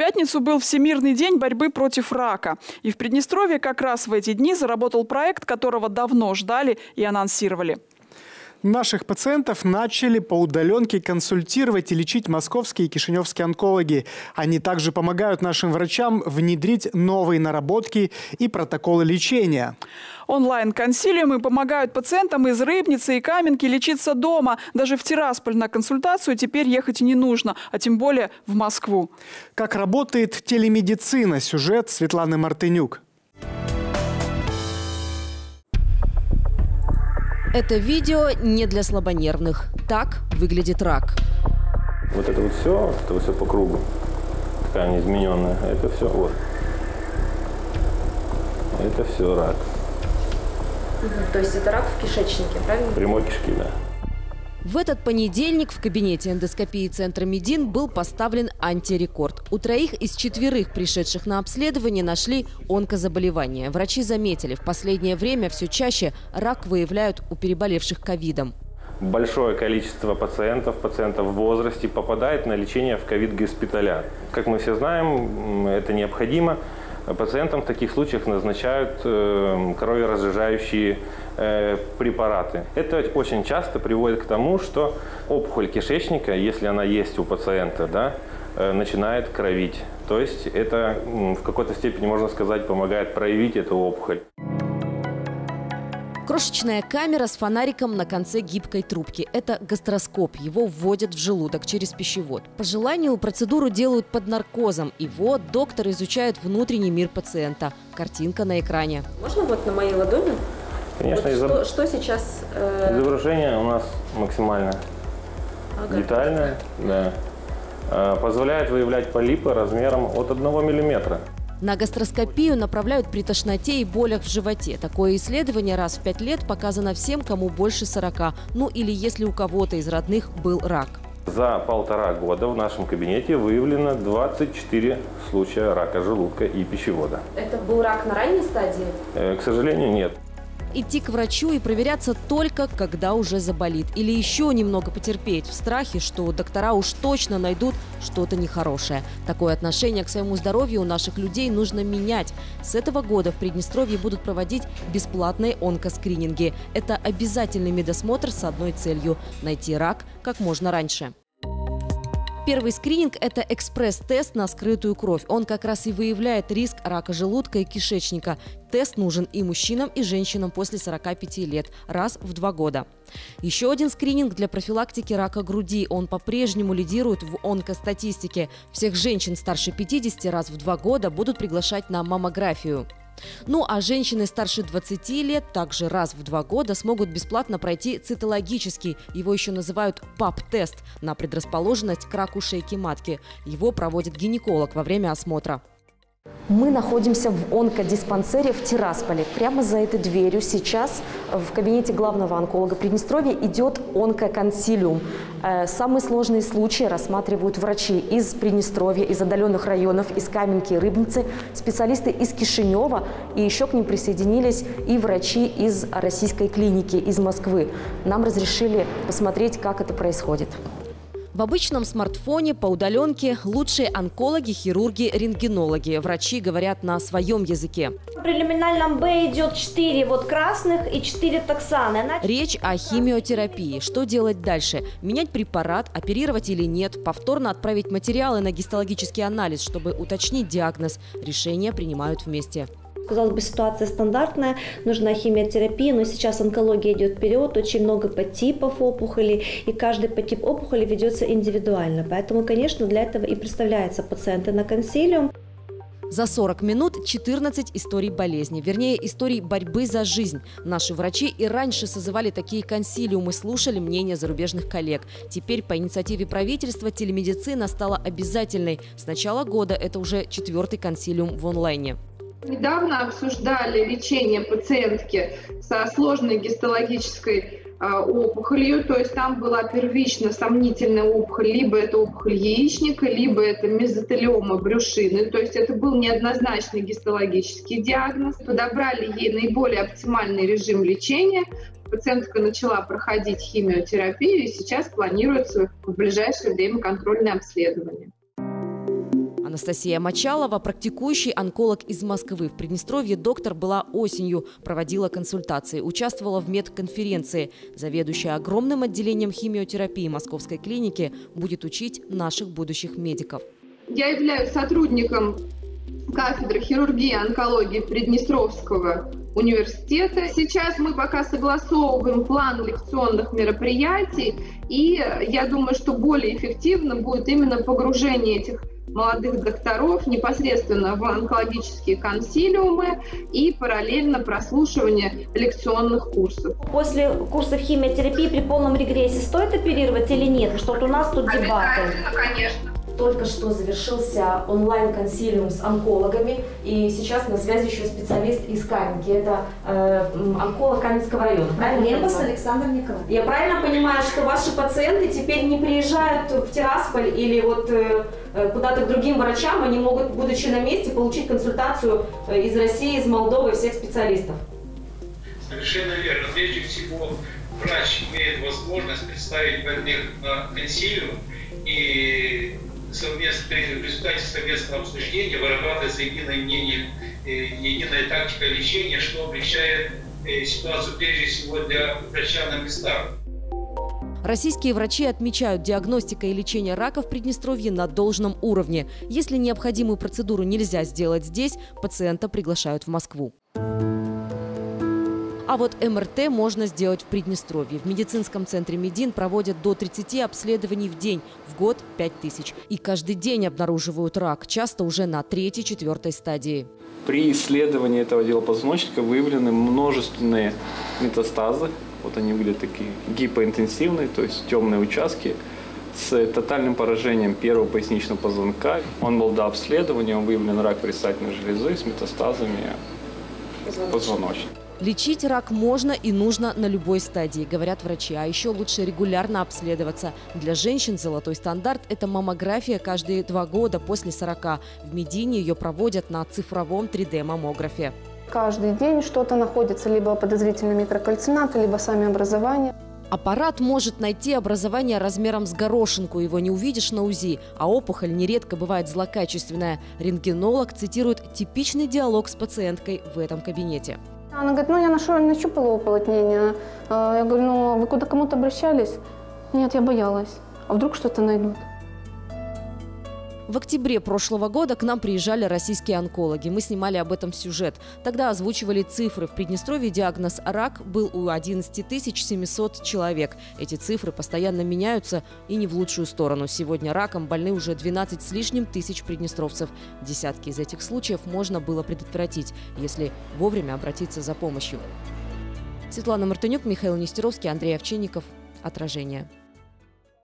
пятницу был Всемирный день борьбы против рака. И в Приднестровье как раз в эти дни заработал проект, которого давно ждали и анонсировали. Наших пациентов начали по удаленке консультировать и лечить московские и кишиневские онкологи. Они также помогают нашим врачам внедрить новые наработки и протоколы лечения. Онлайн-консилиумы помогают пациентам из Рыбницы и Каменки лечиться дома. Даже в Тирасполь на консультацию теперь ехать не нужно, а тем более в Москву. Как работает телемедицина? Сюжет Светланы Мартынюк. Это видео не для слабонервных. Так выглядит рак. Вот это вот все, это вот все по кругу, такая неизмененная, это все вот. Это все рак. То есть это рак в кишечнике, правильно? Прямой кишки, да. В этот понедельник в кабинете эндоскопии Центра Медин был поставлен антирекорд. У троих из четверых пришедших на обследование нашли онкозаболевания. Врачи заметили, в последнее время все чаще рак выявляют у переболевших ковидом. Большое количество пациентов, пациентов в возрасте попадает на лечение в ковид-госпиталя. Как мы все знаем, это необходимо. Пациентам в таких случаях назначают э, кроверазжижающие э, препараты. Это очень часто приводит к тому, что опухоль кишечника, если она есть у пациента, да, э, начинает кровить. То есть это в какой-то степени, можно сказать, помогает проявить эту опухоль. Крошечная камера с фонариком на конце гибкой трубки. Это гастроскоп. Его вводят в желудок через пищевод. По желанию процедуру делают под наркозом. И вот доктор изучает внутренний мир пациента. Картинка на экране. Можно вот на моей ладони? Конечно. Вот изоб... что, что сейчас? Э... Изображение у нас максимально ага, детальное. Да. Э, позволяет выявлять полипы размером от 1 миллиметра. На гастроскопию направляют при тошноте и болях в животе. Такое исследование раз в пять лет показано всем, кому больше 40. Ну или если у кого-то из родных был рак. За полтора года в нашем кабинете выявлено 24 случая рака желудка и пищевода. Это был рак на ранней стадии? Э, к сожалению, нет идти к врачу и проверяться только, когда уже заболит. Или еще немного потерпеть в страхе, что доктора уж точно найдут что-то нехорошее. Такое отношение к своему здоровью у наших людей нужно менять. С этого года в Приднестровье будут проводить бесплатные онкоскрининги. Это обязательный медосмотр с одной целью – найти рак как можно раньше. Первый скрининг – это экспресс-тест на скрытую кровь. Он как раз и выявляет риск рака желудка и кишечника. Тест нужен и мужчинам, и женщинам после 45 лет, раз в два года. Еще один скрининг для профилактики рака груди. Он по-прежнему лидирует в онкостатистике. Всех женщин старше 50 раз в два года будут приглашать на маммографию. Ну а женщины старше 20 лет также раз в два года смогут бесплатно пройти цитологический, его еще называют ПАП-тест, на предрасположенность к раку шейки матки. Его проводит гинеколог во время осмотра. Мы находимся в онкодиспансере в Тирасполе. Прямо за этой дверью сейчас в кабинете главного онколога Приднестровья идет онкоконсилиум. Э, самые сложные случаи рассматривают врачи из Приднестровья, из отдаленных районов, из Каменки и Рыбницы, специалисты из Кишинева, и еще к ним присоединились и врачи из российской клиники, из Москвы. Нам разрешили посмотреть, как это происходит. В обычном смартфоне по удаленке лучшие онкологи, хирурги, рентгенологи. Врачи говорят на своем языке. В прелиминальном Б идет 4 вот красных и 4 токсаны. Речь о химиотерапии. Что делать дальше? Менять препарат, оперировать или нет? Повторно отправить материалы на гистологический анализ, чтобы уточнить диагноз. Решения принимают вместе казалось бы, ситуация стандартная, нужна химиотерапия, но сейчас онкология идет вперед, очень много подтипов опухолей, и каждый подтип опухоли ведется индивидуально. Поэтому, конечно, для этого и представляются пациенты на консилиум. За 40 минут 14 историй болезни, вернее, историй борьбы за жизнь. Наши врачи и раньше созывали такие консилиумы, слушали мнения зарубежных коллег. Теперь по инициативе правительства телемедицина стала обязательной. С начала года это уже четвертый консилиум в онлайне. Недавно обсуждали лечение пациентки со сложной гистологической а, опухолью, то есть там была первично сомнительная опухоль, либо это опухоль яичника, либо это мезотелиома брюшины, то есть это был неоднозначный гистологический диагноз. Подобрали ей наиболее оптимальный режим лечения, пациентка начала проходить химиотерапию и сейчас планируется в ближайшее время контрольное обследование. Анастасия Мочалова, практикующий онколог из Москвы. В Приднестровье доктор была осенью, проводила консультации, участвовала в медконференции. Заведующая огромным отделением химиотерапии Московской клиники будет учить наших будущих медиков. Я являюсь сотрудником кафедры хирургии и онкологии Приднестровского университета. Сейчас мы пока согласовываем план лекционных мероприятий, и я думаю, что более эффективно будет именно погружение этих молодых докторов непосредственно в онкологические консилиумы и параллельно прослушивание лекционных курсов. После курсов химиотерапии при полном регрессе стоит оперировать или нет? Что вот у нас тут дебаты. конечно. Только что завершился онлайн-консилиум с онкологами, и сейчас на связи еще специалист из Каменки. Это э, онколог Каменского района, правильно? Лембас понимаю? Александр Николаевич. Я правильно понимаю, что ваши пациенты теперь не приезжают в Тирасполь или вот э, э, куда-то к другим врачам, они могут, будучи на месте, получить консультацию э, из России, из Молдовы, всех специалистов? Совершенно верно. Прежде всего, врач имеет возможность представить больных на консилиум и совместно, в результате совместного обсуждения вырабатывается единое мнение, э, единая тактика лечения, что облегчает э, ситуацию прежде всего для врача на местах. Российские врачи отмечают, диагностика и лечение рака в Приднестровье на должном уровне. Если необходимую процедуру нельзя сделать здесь, пациента приглашают в Москву. А вот МРТ можно сделать в Приднестровье. В медицинском центре Медин проводят до 30 обследований в день, в год 5 тысяч. И каждый день обнаруживают рак, часто уже на третьей-четвертой стадии. При исследовании этого отдела позвоночника выявлены множественные метастазы. Вот они выглядят такие гипоинтенсивные, то есть темные участки с тотальным поражением первого поясничного позвонка. Он был до обследования, он выявлен рак предстательной железы с метастазами позвоночника. Лечить рак можно и нужно на любой стадии, говорят врачи. А еще лучше регулярно обследоваться. Для женщин золотой стандарт – это маммография каждые два года после 40. В Медине ее проводят на цифровом 3D-маммографе. Каждый день что-то находится, либо подозрительные микрокальцинаты, либо сами образования. Аппарат может найти образование размером с горошинку, его не увидишь на УЗИ, а опухоль нередко бывает злокачественная. Рентгенолог цитирует типичный диалог с пациенткой в этом кабинете. Она говорит, ну я нашла, нащупала уплотнение. А, Я говорю, ну вы куда кому-то обращались? Нет, я боялась. А вдруг что-то найдут? В октябре прошлого года к нам приезжали российские онкологи. Мы снимали об этом сюжет. Тогда озвучивали цифры. В Приднестровье диагноз рак был у 11 700 человек. Эти цифры постоянно меняются и не в лучшую сторону. Сегодня раком больны уже 12 с лишним тысяч приднестровцев. Десятки из этих случаев можно было предотвратить, если вовремя обратиться за помощью. Светлана Мартынюк, Михаил Нестеровский, Андрей Овчинников. Отражение.